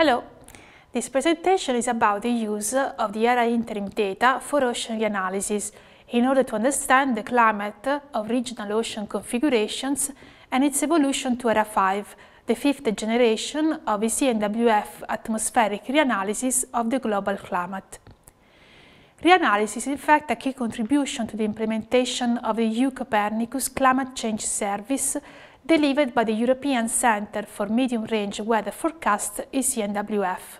Hello! This presentation is about the use of the ERA interim data for ocean analysis in order to understand the climate of regional ocean configurations and its evolution to ERA 5, the fifth generation of ECMWF atmospheric reanalysis of the global climate. Reanalysis is in fact a key contribution to the implementation of the EU Copernicus Climate Change Service delivered by the European Centre for Medium-Range Weather Forecast ECMWF.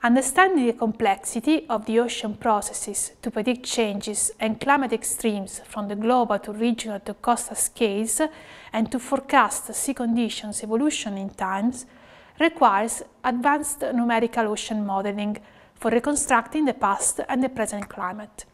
Understanding the complexity of the ocean processes to predict changes and climate extremes from the global to regional to coastal scales and to forecast sea conditions evolution in times requires advanced numerical ocean modeling for reconstructing the past and the present climate.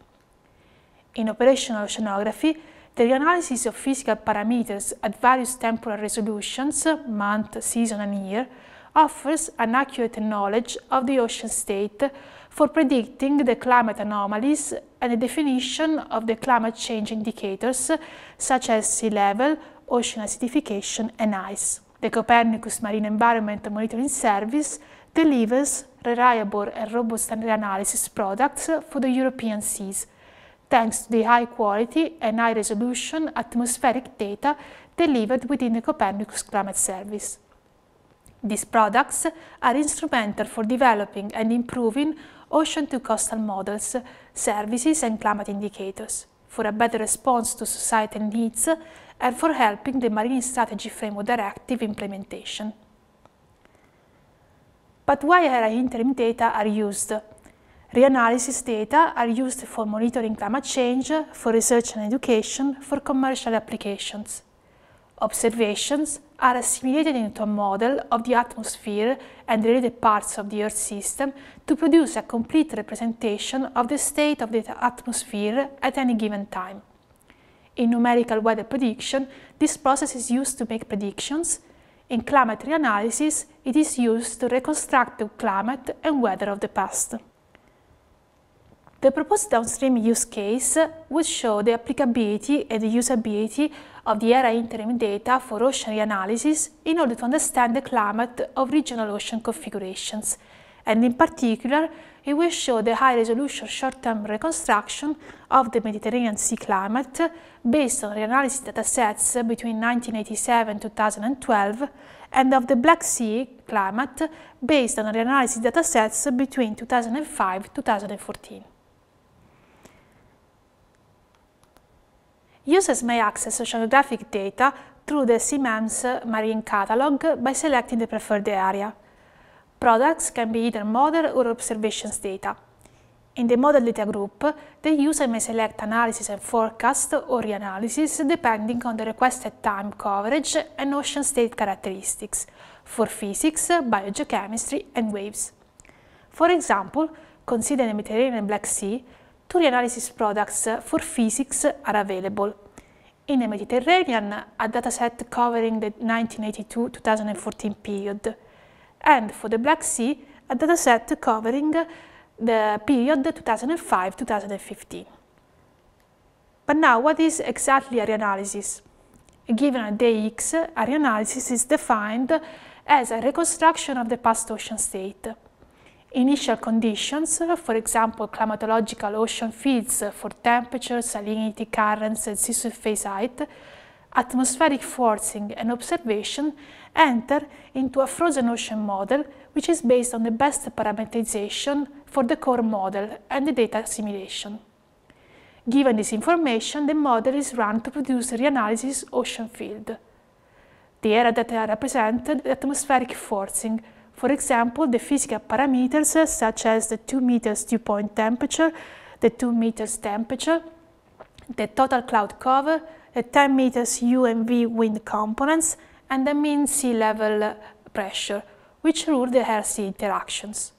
In operational oceanography, the analysis of physical parameters at various temporal resolutions, month, season and year, offers an accurate knowledge of the ocean state for predicting the climate anomalies and the definition of the climate change indicators such as sea level, ocean acidification and ice. The Copernicus Marine Environment Monitoring Service delivers reliable and robust analysis products for the European seas, thanks to the high quality and high resolution atmospheric data delivered within the Copernicus Climate Service. These products are instrumental for developing and improving ocean-to-coastal models, services and climate indicators, for a better response to societal needs and for helping the Marine Strategy Framework Directive implementation. But why are interim data are used? Reanalysis data are used for monitoring climate change, for research and education, for commercial applications. Observations are assimilated into a model of the atmosphere and related parts of the Earth system to produce a complete representation of the state of the atmosphere at any given time. In numerical weather prediction, this process is used to make predictions in climate reanalysis, it is used to reconstruct the climate and weather of the past. The proposed downstream use case would show the applicability and the usability of the ERA interim data for ocean reanalysis in order to understand the climate of regional ocean configurations, and in particular, it will show the high-resolution short-term reconstruction of the Mediterranean Sea climate based on reanalysis datasets between 1987 and 2012 and of the Black Sea climate based on reanalysis datasets between 2005 and 2014. Users may access oceanographic data through the CMEMS Marine Catalog by selecting the preferred area. Products can be either model or observations data. In the model data group, the user may select analysis and forecast or reanalysis depending on the requested time coverage and ocean state characteristics for physics, biogeochemistry and waves. For example, consider the Mediterranean Black Sea, two reanalysis products for physics are available. In the Mediterranean, a dataset covering the 1982-2014 period, and for the Black Sea, a dataset covering the period 2005-2015. But now, what is exactly a reanalysis? Given a day X, a reanalysis is defined as a reconstruction of the past ocean state. Initial conditions, for example, climatological ocean fields for temperature, salinity, currents, and sea surface height, atmospheric forcing and observation enter into a frozen ocean model which is based on the best parameterization for the core model and the data assimilation. Given this information, the model is run to produce reanalysis ocean field. The ERA data represent the atmospheric forcing, for example, the physical parameters such as the 2 meters dew point temperature, the 2 meters temperature, the total cloud cover, the 10 meters U and V wind components, and the mean sea level pressure, which rule the air-sea interactions.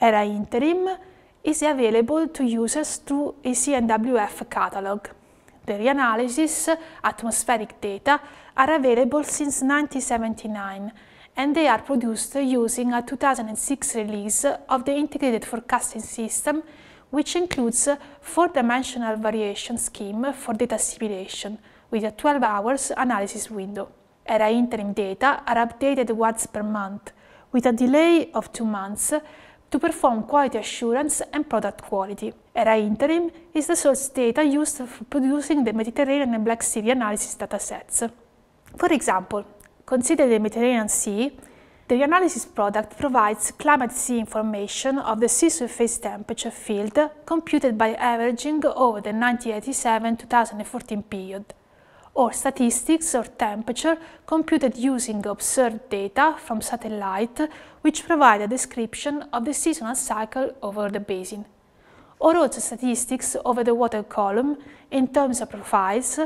ERA Interim is available to users through ECMWF catalog. The reanalysis atmospheric data are available since 1979 and they are produced using a 2006 release of the Integrated Forecasting System which includes a four-dimensional variation scheme for data assimilation with a 12 hours analysis window. ERA interim data are updated once per month with a delay of two months to perform quality assurance and product quality. ERA interim is the source data used for producing the Mediterranean and Black Sea analysis datasets. For example, consider the Mediterranean Sea. The reanalysis product provides climate sea information of the sea surface temperature field computed by averaging over the 1987-2014 period or statistics or temperature computed using observed data from satellite which provide a description of the seasonal cycle over the basin, or also statistics over the water column in terms of profiles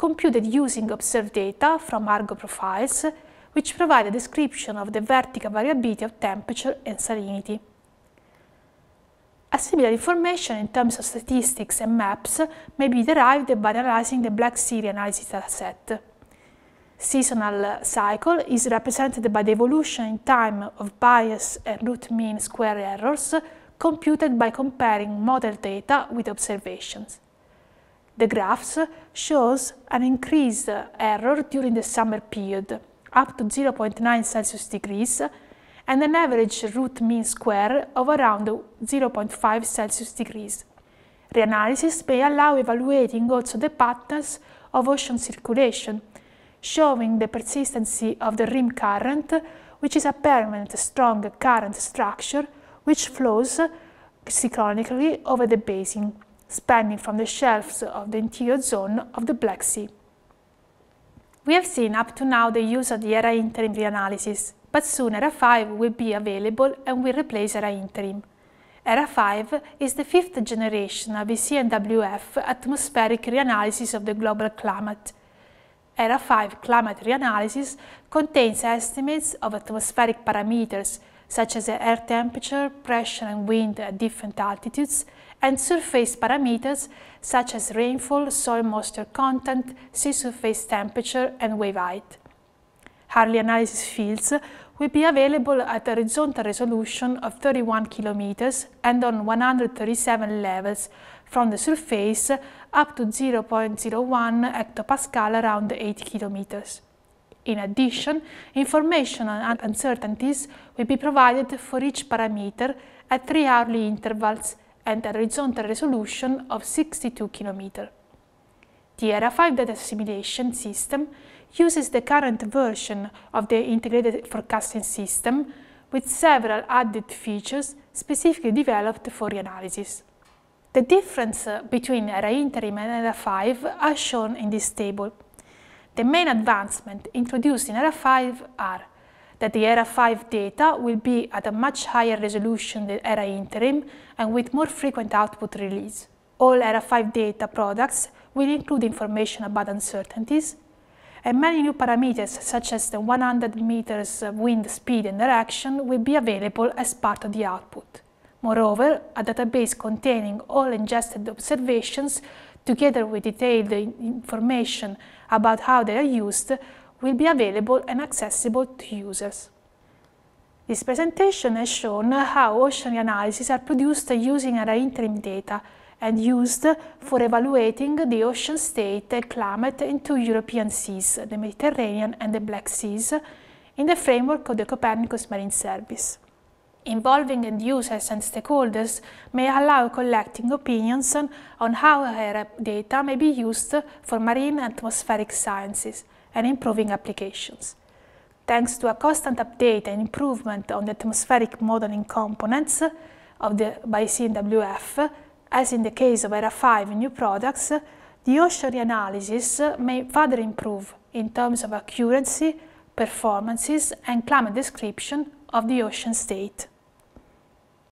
computed using observed data from Argo profiles which provide a description of the vertical variability of temperature and salinity. A similar information in terms of statistics and maps may be derived by analyzing the Black Sea analysis dataset. Seasonal cycle is represented by the evolution in time of bias and root mean square errors computed by comparing model data with observations. The graphs shows an increased error during the summer period, up to 0.9 Celsius degrees, and an average root mean square of around 0.5 Celsius degrees. Reanalysis may allow evaluating also the patterns of ocean circulation, showing the persistency of the rim current, which is a permanent strong current structure which flows cyclonically over the basin, spanning from the shelves of the interior zone of the Black Sea. We have seen up to now the use of the ERA interim reanalysis but soon ERA 5 will be available and will replace ERA Interim. ERA 5 is the fifth generation of ECMWF atmospheric reanalysis of the global climate. ERA 5 climate reanalysis contains estimates of atmospheric parameters such as air temperature, pressure and wind at different altitudes, and surface parameters such as rainfall, soil moisture content, sea surface temperature and wave height. Harley analysis fields will be available at a horizontal resolution of 31 km and on 137 levels from the surface up to 0.01 hectopascal around 80 km. In addition, information on uncertainties will be provided for each parameter at three hourly intervals and a horizontal resolution of 62 km. The ERA 5 data assimilation system uses the current version of the integrated forecasting system with several added features specifically developed for reanalysis. The difference between ERA Interim and ERA 5 are shown in this table. The main advancements introduced in ERA 5 are that the ERA 5 data will be at a much higher resolution than ERA Interim and with more frequent output release. All ERA 5 data products will include information about uncertainties, and many new parameters such as the 100 meters wind speed and direction will be available as part of the output. Moreover, a database containing all ingested observations together with detailed information about how they are used will be available and accessible to users. This presentation has shown how ocean analyses are produced using ERA interim data and used for evaluating the ocean state and climate in two European seas, the Mediterranean and the Black Seas, in the framework of the Copernicus Marine Service. Involving end users and stakeholders may allow collecting opinions on, how data may be used for marine atmospheric sciences and improving applications. Thanks to a constant update and improvement on the atmospheric modeling components of the by ECMWF, as in the case of ERA 5 new products, the ocean analysis may further improve in terms of accuracy, performances and climate description of the ocean state.